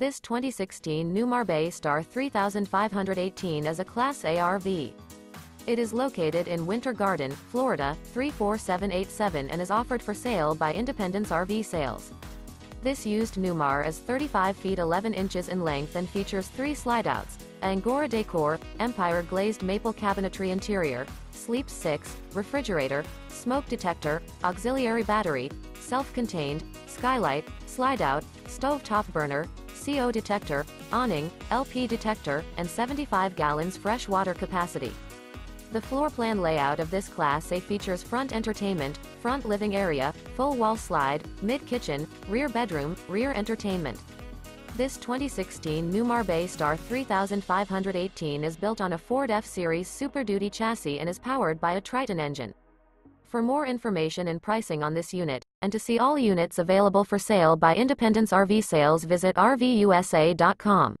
This 2016 Newmar Bay Star 3518 is a Class A RV. It is located in Winter Garden, Florida, 34787 and is offered for sale by Independence RV Sales. This used Newmar is 35 feet 11 inches in length and features three slideouts, Angora decor, Empire glazed maple cabinetry interior, sleep 6, refrigerator, smoke detector, auxiliary battery, self-contained, skylight, slide-out, stove-top burner, CO detector, awning, LP detector, and 75 gallons fresh water capacity. The floor plan layout of this Class A features front entertainment, front living area, full wall slide, mid-kitchen, rear bedroom, rear entertainment. This 2016 Newmar Bay Star 3518 is built on a Ford F-Series Super Duty chassis and is powered by a Triton engine. For more information and pricing on this unit, and to see all units available for sale by Independence RV Sales visit RVUSA.com.